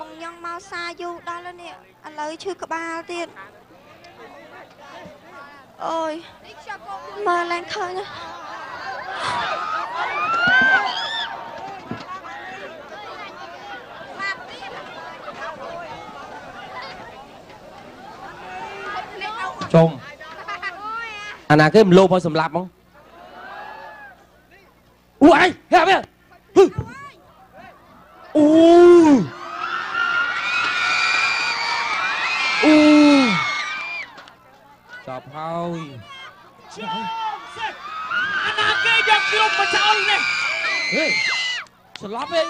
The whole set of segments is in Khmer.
មកញ៉ាំងមកសាយូរដល់ហើយនេះឥឡូវឈឺក្បាលទៀតអូយមើលឡើងឃើញណាចុំអាណាគេមិនលោភឲ្យសម្លាប់ហ្មងអូអីហេវាអូអូ ប់ហើយអាណាគេយកគ្រប់មកចោលនេះហេស្លាប់អី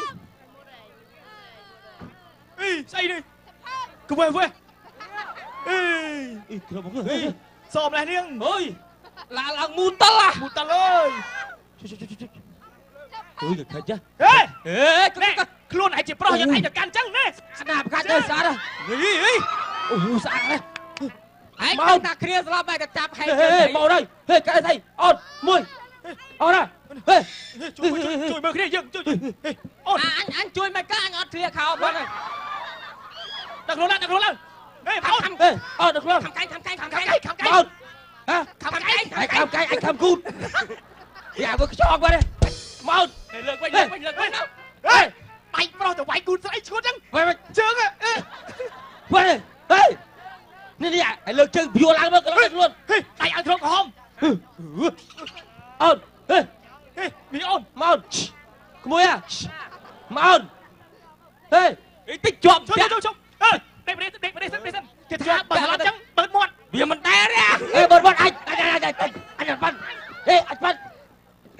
អីស្អីនេះគួយវេអីអីគ្រប់មកអីសមលេះនាងអើយឡាឡើងមូតលអាមូតលអើយអើយកាច់ចាហេហេនេះខ្លួនឯងជាប្រុសយ៉ាងឯងទៅកាន់ចឹងនេះស្នាបកាច់ទៅស្អាតអីអីអូស្អាត ឯងមកដឹងថាគ្រាស្លាប់ឯងទៅចាប់ហែកហេមក đây ហេកាច់ស្អីអូនមួយអូនហេជួយជួយមើលគ្នាយើងជួយអូនអញអញជួយមិនក៏អញអត់គ្រាខោបងដឹកខ្លួនឡើងដឹកខ្លួនឡើងហេអូនហេអូនដល់ខ្លួនខំកែងខំកែងខំខាកែងងកៃខាងកៃអូនហ៎ខំកែងឯខំកែឯខំគូតយ៉ាវើខ្ចប់បាត់មកលើកវិញលើកវិញលើកវិញហេបែកប្រុសទៅវាយគូនស្អីឈួតចឹងវិញវិញជើងហេ វិញហេនេះនេះឲ្យលើក ជើងព្យួរឡើងមកខ្លួនហេដៃឲ្យត្រង់ក្រហមអូនហេហេនេះអូនមកក្មួយមកហេតិចជាប់ជួយជួយជួយអើដេកដេកដេកដេកសិនដេកសិនគេថាបើស្លាប់ចឹងបើមាត់វាមិនដែរហេបើបាត់អាចអាចអាចអាចបាត់ហេអាចបាត់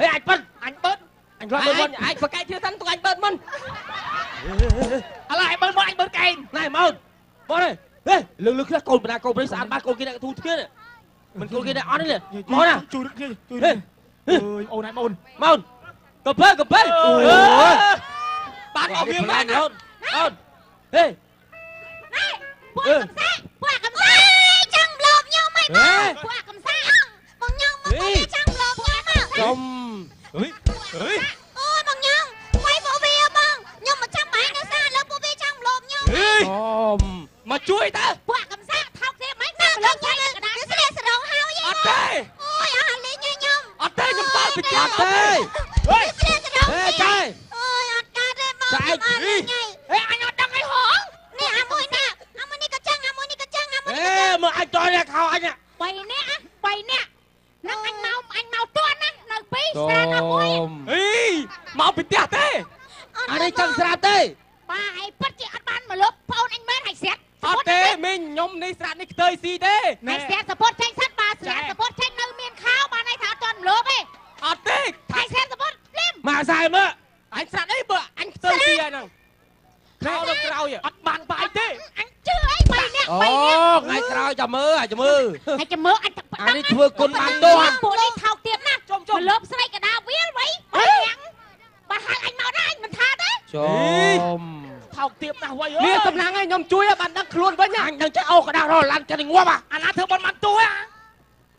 ហេអាចបាត់អញបើអញបើបាត់មុមុននឯងប្រកែកជឿសិនទុកអញបើមុនឥឡូវអញបើមាត់អញបើកែងណែមកមកនេះហេ លើលើខ្លះកូនបណ្ដាកូនព្រៃស្អាតបាត់កូនគេអ្នកទូធ្ងន់មិនកូនគេអ្នកអត់នេះមកណាជួយគ្នាជួយហេអើយអូនឯងអូនមកកពើកពើអូយបានមកវាវាមែមែននអូនអូនហេពួកកំសាពួកកំសាចង់លបខ្ញុំហីបងពួកកំសាបងញ៉ាំមកពួកចង់លបខ្ញុំមកចំអើយអើ មកជួយតើពួកកំសាថោកគ្នាមិនណាលោកវាយកដាស្លៀកសរងហើយអត់ទេអូយអស់លេងខ្ញុំអត់ទេខ្ញុំតល់ពីអចាំត់អទេ ត់ អើយ ស្លៀកសរង ហេចៃ អូយអត់កើតទេបង ចែក អត់លេង ហេអញអត់ដឹងអីហង នេះអាមួយណាអាមួយនេះក៏ចឹងអាមួយនេះក៏ចឹងអាមួយ ហេមើលអាចតនេះខោអញ បីនាក់បីនាក់នឹងអញមកអញមកទាន់ណានៅពីស្រាតែមួយ អីមកពីផ្ទះទេ អានេះចឹងស្រាប់ទេ បាឯពិតជាអត់បានមកលុបប្អូនអញមែនហើយស្រាត់ អត់ទេមីង ខ្ញុំនេះស្រាត់នេះខ្ទើយស៊ីទេហើយស្រាត់សពតចេញសិនបាទស្រាត់សពតចេញនៅមានខោបានន័យថាអត់ទាន់មកលុបទេអត់ទេហើយស្រាត់សពតភ្លាមមកខ្សែមើលអញស្រាត់អីបើអញខ្ទើយស៊ីហើយហ្នឹងខោនៅក្រោយអត់បានបាយទេអញជឿអីបីនាក់អូបីនាក់ថ្ងៃក្រោយចាំមើលចាំមើលហើយចាំមើលអញអានេះធ្វើគុណបានទាន់ពួកនេះថោកទៀតណាចុំចុំមកលុបស្រីកដាវាលវៃបីនាក់បើហៅអញមកដែរអញមិនថាទេចំថោក ទៀបណាស់វៃអើមានយកម្លាំងឯងខ្ញុំជួយបានដឹងខ្លួនវិញអញនឹងចេះអូកដាស់រឡាន់កាន់ងាប់អាណាធ្វើបនមកទួហ៎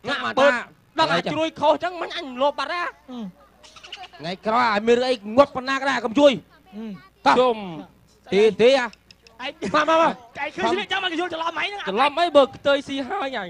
ងាប់មកបើតាដល់តែជ្រួយខុសអញ្ចឹងមិញអញលោបបាត់ហ่าថ្ងៃក្រោយឲ្យមានរឿងអីងាប់ប៉ុណ្ណាក៏ដែរកុំជួយតោះជុំទីទីអាឯងមកមកមកឯងឃើញស្លៀកចាំមកយល់ច្រឡំអីហ្នឹងច្រឡំអីបើខ្ទើយស៊ីហើយអញ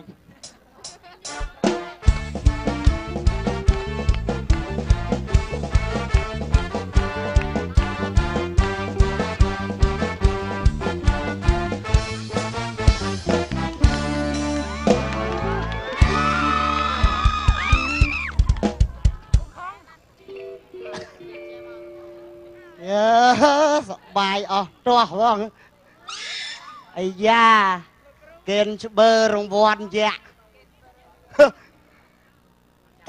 អស់ទាស់បងអាយ៉ាកេនច្បើរង្វាន់យ៉ាក់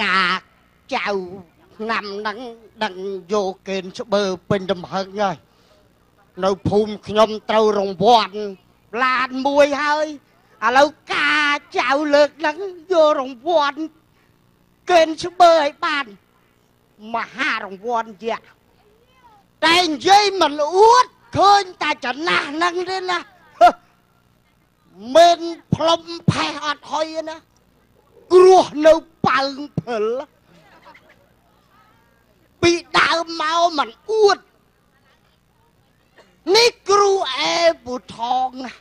កាចៅឆ្នាំហ្នឹងដឹងយកកេនច្បើពេញទំហឹងហើយនៅភូមិខ្ញុំត្រូវរង្វាន់ឡានមួយហើយឥឡូវកាចៅលើកហ្នឹងយករង្វាន់កេនច្បើឲ្យបានមហារង្វាន់យ៉ាក់តែនិយាយមិនអួត ឃើញតែចំណាស់ហ្នឹងទេណាមិនផ្លុំផេះអត់ហុយណាគ្រោះនៅប៉ើងភិលពីដើមមកមិនអួតនេះគ្រូអេពូថងណា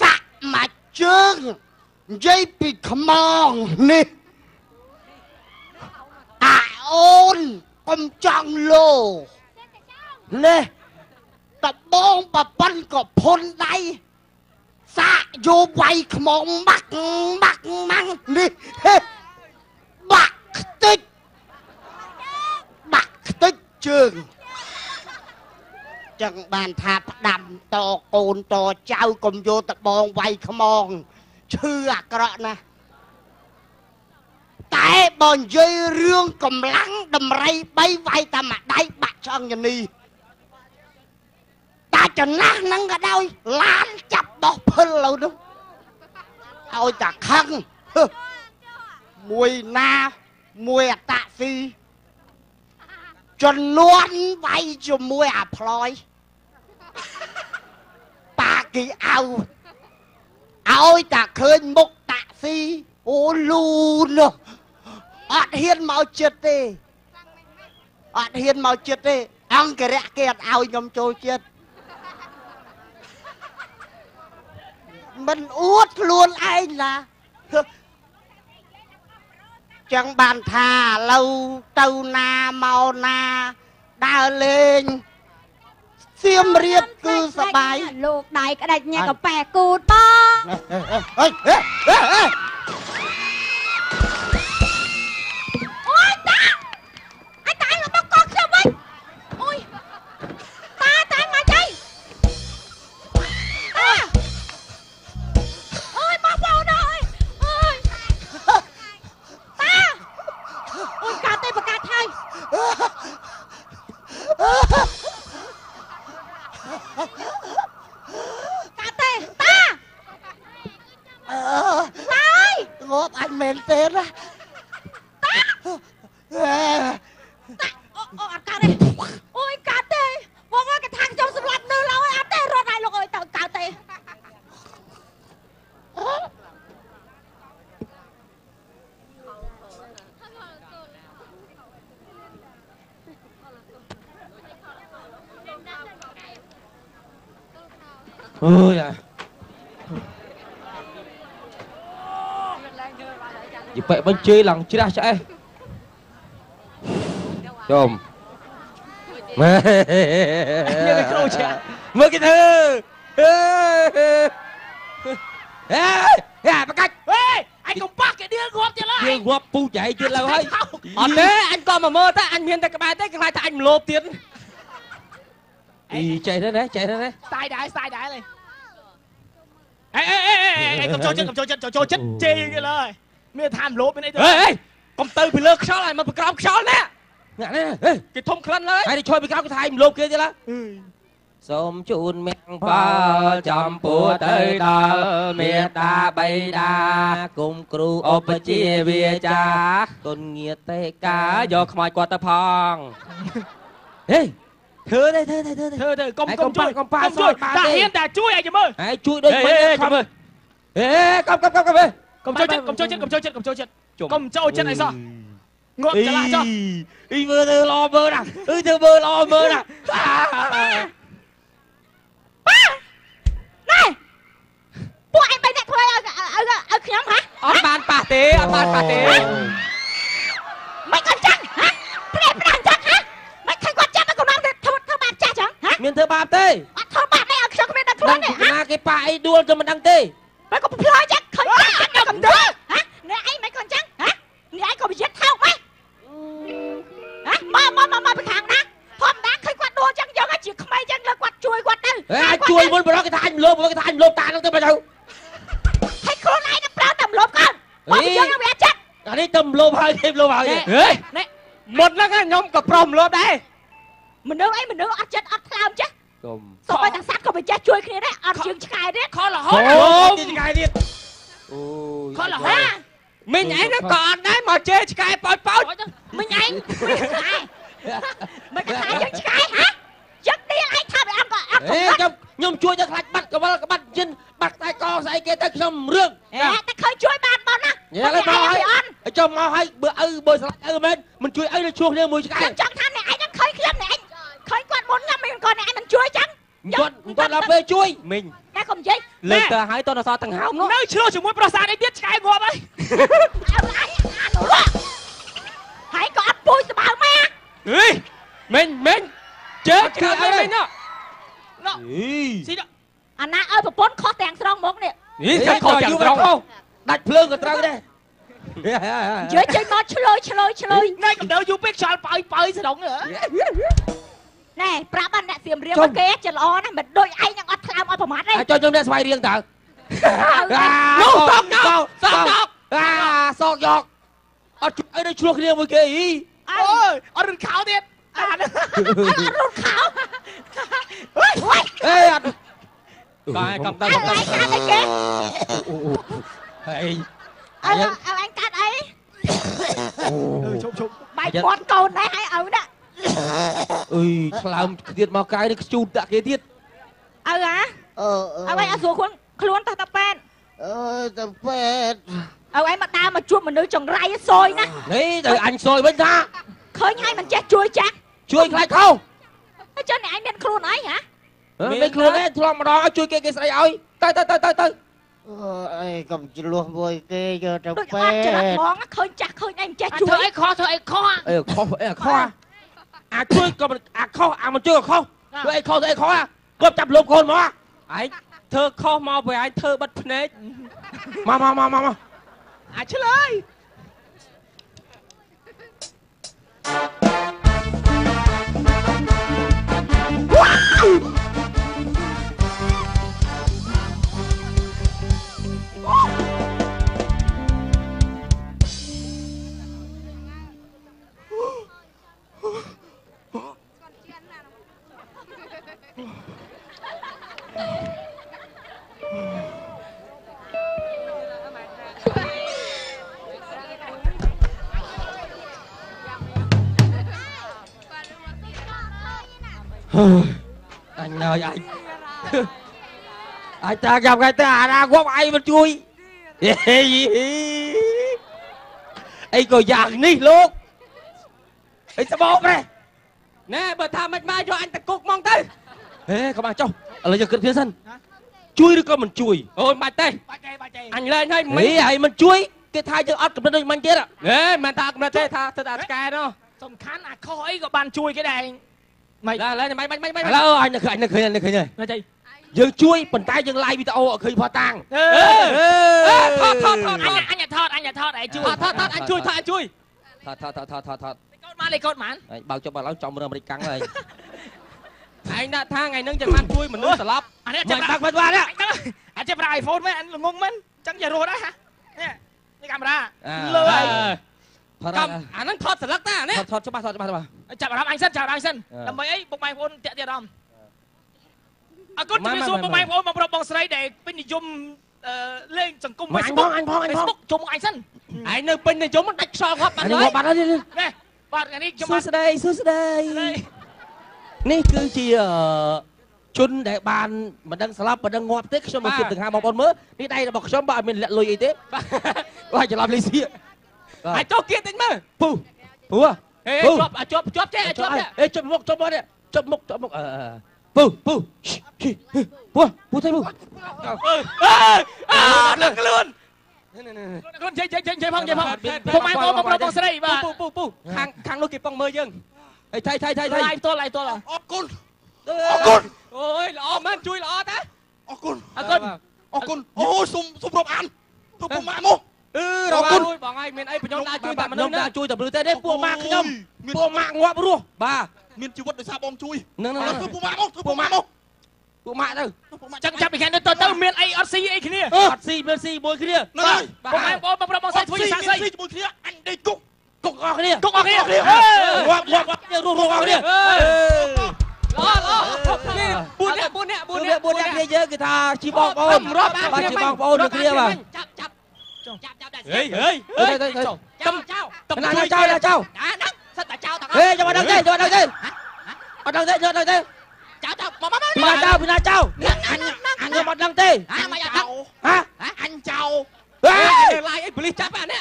សាក់មកជើងនិយាយពីខ្មងនេះអាអូន កុំចង់លោនេះតបងប្រប៉ុនក៏ភុនដៃសាក់យោវាយខ្មងម៉ាក់ម៉ាក់ម៉ាំងនេះហេបាក់ខ្ទេចបាក់ខ្ទេចជើងចឹងបានថាផ្ដាំតកូនតចៅកុំយកតបងវាយខ្មងឈឺអាក្រក់ណាស់ តែបើនិយាយរឿងកម្លាំងដំរី3វាយតែមួយដៃបាក់ឆ្អឹងយនីតាចំណាស់ហ្នឹងក៏ដោយឡានចាប់ដោះភិលលើនោះឲ្យតាខឹងហឺមួយណាមួយអតាក់ស៊ីចំនួនវាយជាមួយអាផ្លយតាគីអៅឲ្យតាឃើញមុខតាក់ស៊ីអូលូននោះ អត់ហ៊ានមកចិត្តទេអត់ហ៊ានមកចិត្តទេ អង្គរៈគេអត់ឲ្យខ្ញុំចូលចិត្តមិនអួតខ្លួនឯងណាហឺចឹងបានថាឥឡូវទៅណាមកណាដើរលេងសៀមរាបគឺសបាយលោកដៃក្តាច់ញ៉ាកាប៉ែគូតបង អេតាអូអូអត់កាត់ទេអូយកាត់ទេបងអើយកថាខ្ញុំសម្លាប់នៅឡើយអត់ទេរត់ហើយលោ កអើយទៅកាត់ទេអើយអាយីប៉ែបញ្ជើឡើងច្រាស់ឆ្អេះចុំម៉ែមានតែគ្រូចាក់មើលគេធ្វើអេអេយ៉ាបកាច់ហេអញកុំប៉ះគេដៀលងាប់ទៀតឡើយយើងងាប់ពូចៃជឿឡើងហើយអត់ទេអញក៏មកមើលតែអញមានតែក្បែរទេខ្លាចថាអញមលោបទៀត អីចៃទៅណាចៃទៅណាស្ដាយដែរស្ដាយដែរលេអេអេអេអេអេកុំចូលចិត្តកុំចូលចិត្តចូលចិត្តជេរគេឡើយមានថាមលោបមានអីទៅហេហេកុំទៅពីលើខ្យល់ឲ្យមកពីក្រោមខ្យល់ណាណានេះហេគេធំក្លិនលើយហើយឈរពីក្រោយគេថាឲ្យមលោបគេទៀតឡាសូមជូនមគ្គផលចំពោះទៅដល់មេត្តាបៃតាគុំគ្រូឧបជាវាចាគុណងារទេកាយកខ្មោចគាត់ទៅផងហេធ្វើទេធ្វើទេធ្វើទេធ្វើទៅកុំហើយកុំជួយកុំប៉ាកុំជួយសោះប៉ាតាទេហ៊ានតែជួយឲ្យយមើលហើយជួយដូចហេមិញហេខំចាំមើលហេកុំកុំកុំកុំហេកុំចូលចិត្តកុំចូលចិត្តកុំចូលចិត្តកុំចូលចិត្តជុំកុំចូលចិត្តអីសោះ ងាប់ចលាចោះអីមើលទៅ ជួយមុនបរោះគេថាអញលោបគេថាអញលោបតានឹងទៅមិនទៅឲ្យខ្លួនឯងនឹងប្រើតែមលប់គាត់មកពីយើងវាចិត្តអានេះទៅលោបហើយគេលោបហើយហេមុនហ្នឹងខ្ញុំក៏ប្រមលោបដែរមនុស្សអីមនុស្សអត់ចិត្តអត់ថ្លើមចេះកុំសូម្បីតែសត្វក៏មិនចេះជួយគ្នាដែរអត់ជាងឆ្កែទេខលរហូអូតយឆ្កែទៀតអូយខលរហូហ៎តមិញឯងហ្នឹងក៏អត់ដែរមកជេរឆ្កែប៉ោចប៉ោចមិញឯងឆ្កែមិនខ្លាចយើងឆ្កែហ៎យើងឌីលឯងថាវាអត់ក៏អត់ ហេ ខ្ញុំខ្ញុំជួយទៅខ្លាច់បាត់កវលក្បាត់ជិនបាត់តែកស្អីគេទៅខ្ញុំរឿងតែឃើញជួយបានបងណាយ៉ាឡើយមកហើយអត់ចុះមកហើយបើឪបើស្លាច់ឪមែនមិនជួយឪទៅជួគ្នាមួយឆ្កែខ្ញុំចង់ថាអ្នកឯងនឹងឃើញខ្ញុំអ្នកឯងឃើញគាត់មុនខ្ញុំមិនគាត់អ្នកឯងមិនជួយចឹងគាត់គាត់ដល់ពេលជួយមីងណែកុំនិយាយលើកទៅឲ្យតនសទាំងហោមនោះនៅឆ្លោះជាមួយប្រសាទអីទៀតឆ្កែងាប់ហើយអើអញអានោះរកហើយក៏អត់ពួយស្បើម៉ែអេមិញមិញជើគឺអីមិញណោះ អីស៊ីដល់អាណាអើប្រពន្ធខុសទាំងស្រុងមកនេះនេះតែខុសយ៉ាងត្រង់ដាច់ភ្លើងក៏ត្រូវដែរនិយាយចេញមកឆ្លើយឆ្លើយឆ្លើយណែកំដៅយូរពេកខ្យល់ប៉ើយប៉ើយស្ដុងហ៎ណែប្រាប់បានអ្នកសៀមរាបមកគេចិត្តល្អណាស់មិនដូចឯងនឹងអត់ថ្លើមអត់ប្រមាថទេអាចចុះខ្ញុំអ្នកស្វ័យរៀងតើនោះសោកយកសោកយកអាសោកយកអត់ជួយអីដល់ឆ្លោះគ្នាមួយគេអីអើអូយអត់រឹងខោទៀត អានេះអត់រត់ខោហុយហុយអេអត់បាទកំដៅអើកំដៅឯងកាត់អីគេហេអើអើឯងកាត់អីជុំជុំបាយពាត់កូនដែរហើយឪណាអើយឆ្លើមទៀតមកកាយនេះខ្ជូតដាក់គេទៀតឪហ៎អឺឪឯងអត់ស្រួលខ្លួនខ្លួនតោះតាប៉ែនអើទៅពេទ្យឪឯងមកដើរមកជួបមនុស្សចង្រៃសយណានេះទៅអញសយវិញថាឃើញហើយមិនចេះជួយចាស់ ជួយខ្លាចខុសហើយចុះអ្នកឯងមានខ្លួនអីហ៎មិនខ្លួនទេធ្លាប់ម្ដងឲ្យជួយគេគេស្អីឲ្យទៅទៅទៅទៅទៅអើអីកុំឆ្លោះមួយគេយកទៅដូចពេអត់ច្រឡំទ្យហ្មងឃើញចាស់ឃើញឯងមិនចេះជួយជួយអីខុសធ្វើអីខុសអេខុសអេខុសអាចជួយក៏អាខុសអាមិនជួយក៏ខុសធ្វើអីខុសធ្វើអីខុសគាត់ចាប់លុបកូនមកឯងធ្វើខុសមកពេលឯងធ្វើបិទភ្នែកមកមកមកមកអាចឆ្លើយ 哇 呜 អញនៅអញអញតាចាំកាយទៅអាណាគាត់ឯងមិនជួយហេអីក៏យ៉ាងនេះលោកអីស្បោកទេណែបើថាមិនមកយកអញទៅគុកហ្មងទៅហេកុំអាចចុះឥឡូវយើងគិតគ្នាសិនជួយឬក៏មិនជួយអូនបាច់ទេបាច់ទេបាច់ទេអញលែងហើយហេមិញហើយមិនជួយគេថាយើងអត់កំណត់ដូចមិញទៀតហេមិនថាកំណត់ទេថាទៅតែឆ្កែនោះសំខាន់អាខុសអីក៏បានជួយគេដែរ មិនឡើឡើមិនមិនមិនឥឡូវអញនៅឃើញនៅឃើញនៅឃើញហើយណាចៃយើងជួយប៉ុន្តែយើងឡាយវីដេអូអត់ឃើញផោះតាំងអឺថតថតថតអញអញថតអញថតឲ្យជួយថតថតអញជួយថតឲ្យជួយថតថតថតថតថតថតលេខកូនមកលេខកូនបានបើកចុះបើឡើងចំរើអាមេរិកកាំងហើយឯងដាក់ថាថ្ងៃហ្នឹងចាំបានជួយមនុស្សត្រឡប់អានេះចាំដាក់បាត់បានអាចាំប្រើ iPhone មែនល្ងងមែនចឹងជារស់ដែរនេះនេះកាមេរ៉ាលើហើយអាហ្នឹងថតសិលឹកតាអានេះថតច្បាស់ថតច្បាស់ច្បាស់ ចាប់អារម្មណ៍អញសិនចាប់អារម្មណ៍អញសិនអឺដើម្បីអីពុកម៉ែបងប្អូនតាក់ទាត់អារម្មណ៍អរគុណម៉ែជំរាបសួរម៉ែពុកម៉ែបងប្អូនបងប្រុសបងស្រីដែលពេញនិយមអឺលេងសង្គមអញផងអញផងអញផង Facebook ជុំអញសិនឯងនៅពេញនិយមដាច់ខ្យល់ងាប់បាអត់ញហើយងាប់បាត់ហើយនេះនេះបាទថ្ងៃនេះខ្ញុំសួបាទស្ដីសួស្ដីនេះគឺជាអឺជនដែលបានមិនដឹងស្លាប់មិនដឹងងាប់ទេខ្ញុំមកជិបទាំងហាបងប្អូនមើលនេះដៃរបស់ខ្ញុំបើអត់មានលាក់លុយអីទេបាទច្រឡំលេសៀឯងចុះគៀតិចមើលពុះពុះ ហេអូជាប់ជាប់ជាប់ចេះជាប់ចេះអេជប់មុខជប់មុខនេះជប់មុខជប់មុខអឺពុះពុះពុះពុះទៅពុះអើនឹងខ្លួនខ្លួនជិះជិះជិះជិះផងជិះផងពុកម៉ែបងប្អូនបងប្រុសបងស្រីបាទពូពូពូខាងខាងនោះគេពងមើលយើងអីថៃថៃថៃថៃឡាយផ្ទាល់ឡាយផ្ទាល់អរគុណអរគុណអូយល្អមែនជួយល្អតាអរគុណអរគុណអរគុណអូសុំសុំរាប់អានទៅពុកម៉ាក់មក អឺអររគុគុណណបងឯងមានអីបញ្ញោដើរជួយបាបាក់ក់មមនុនុស្សស្សណាណាជួយតែព្រឺទេនេះពួកម៉ាក់ខ្ញុំពួកម៉ាក់ងាប់រស់បាទមានជីវិតដោយសារបងជួយហ្នឹងហ្នឹងធ្វើពុកម៉ាក់មកធ្វើពុកម៉ាក់មកពួកម៉ាក់ទៅពុកម៉ាក់ចឹងចាប់ពីខាងនេះទៅទៅមានអីអត់ស៊ីអីគ្នាអត់ស៊ីមានស៊ីមួយគ្នាហ្នឹងហើយពុកម៉ែបងប្អូនបងប្រុសបងស្រីធ្វើជាសាស្ត្រីជាមួយគ្នាអញដេកគុកគុកអស់គ្នាគុកអស់គ្នាងាប់ងាប់គ្នារស់រស់អស់គ្នាល្អល្អនេះ4នាក់4នាក់ពួក4នេះនាក់ពួកអ្នកគ្នាយើងគេថាជីបងប្អូនរាប់បាទជីបងប្អូននឹងគ្នាបាទចាប់ចាប់ ចាប់ចាប់ដាក់ហេហេទៅទៅទៅចៅចៅតំណាជួយចៅណាចៅអាហ្នឹងសិតតែចៅតើហេចាំអត់ដឹងទេចាំអត់ដឹងទេអត់ដឹងទេអត់ដឹងទេចៅចៅមកមកពីណាចៅពីណាចៅអញអញខ្ញុំអត់ដឹងទេអាមកយ៉ាដឹងហ៎អញចៅហេឡាយអីប៉ូលីសចាប់អានេះ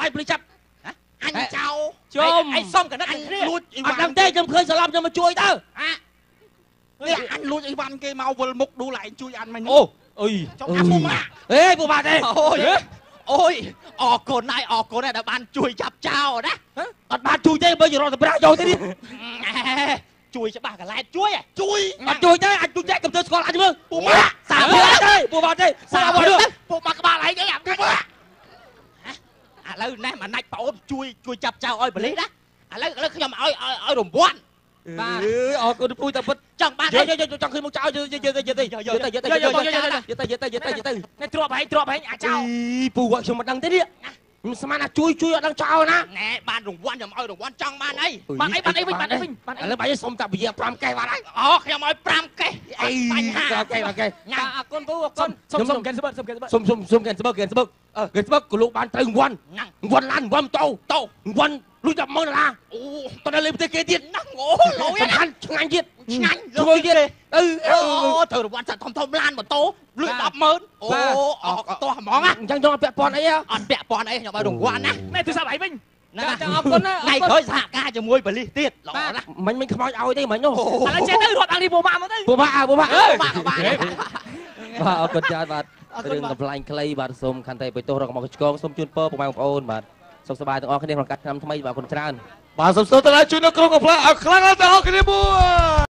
ឡាយព្រីចាប់អញចៅជុំអីសុំកណិតអញគ្នាលួចអីអត់ដឹងទេខ្ញុំឃើញស្លាប់ខ្ញុំមកជួយទៅអានេះអញលួចអីវ៉ាន់គេមកវិលមុខដួលឯងជួយអញមិនអូអុយចុះអាពុំម៉ាក់អេពូបាទទេអូយ អូយអរគុណហើយអរគុណហើយដែលបានជួយចាប់ចោលណាអត់បានជួយទេបើយករត់សម្រាប់យកទេនេះជួយច្បាស់កន្លែងជួយជួយអត់ជួយទេអាចជួយតែកំទៅស្គាល់អាចមើលពូម៉ាក់សាសាវវទេពូបាទទេសាសាវវទេពូមកក្បាលឯងអីអាពូម៉ាក់ឥឡូវណែមកណាច់ប្អូនជួយជួយចាប់ចោលឲ្យបលិសណាឥឡូវឥឡូវខ្ញុំឲ្យឲ្យឲ្យរង្វាន់ បាទអរគុណពូតាពិតចង់បានយើអីយយកចង់ឃើញមកចោលយើយទៅយើទៅយើទៅយើទៅយើទៅយើទៅយើទៅយើទៅយើទៅយើទៅនេះទ្របហែងទ្របហែងអាចោពូខ្ញុំមិនដឹងទេនេះខ្ញុំស្មានថាជួយជួយអត់ដឹងចោលណាណែបានរង្វាន់ខ្ញុំឲ្យរង្វាន់ចង់បានអីបានអីបានអីវិញបានអីវិញបានអីឥឡូវបាយសុំតាវិយា5កេះបានហើយអូខ្ញុំឲ្យ5កេះអីបញ្ហា5កេះ5កេះអរគុណពូអរគុសុំណសុំសុំកែនស្បឺសុំកែនស្បឺសុំសុំសុំកែនស្បើកែនស្បើកកែនស្បើកក៏លោកបានត្រូវរង្វាន់ណាំងរង្វាន់ឡានរង្វាន់តោតោរង្វាន់ លុយ100000ដុល្លារអូតទៅលេប្រទេសគេទៀតណាំងអូលុយសំខាន់ឆ្ងាញ់ទៀតឆ្ងាញ់ជួយទៀតអឺអូត្រូវរង្វាន់ចាត់ធំធំឡានម៉ូតូលុយ100000អូអស់តោះហ្មងណាអញ្ចឹងយកពាក់ព័ន្ធអីអត់ពាក់ព័ន្ធអីខ្ញុំឲ្យរង្វាន់ណានេះទូរស័ព្ទហែងវិញណាចាអរគុណណាថ្ងៃក្រោយសហការជាមួយបលិសទៀតល្អណាស់មិញមិញខ្មោចឲ្យទេមិញនោះឥឡូវចេះទៅរត់អាលីពូម៉ាមកទៅពូបាពូបាអើបាក់បាក់បាទអរគុណច្រើនបាទរឿងកំ pl ាញ់ខ្លីបាទសូមខន្តីបិទទោសរកមកឆ្កងសូមជូនពរពុកម៉ែបងប្អូនបាទ សុខសប្បាយទាំងអស់គ្នាក្នុងកាត់ឆ្នាំថ្មីបាទអរគុណច្រើនបាទសូមសួរតើជួយនៅក្រុមកំ pl ឲ្យខ្លាំងដល់ទាំងអស់គ្នាមួយ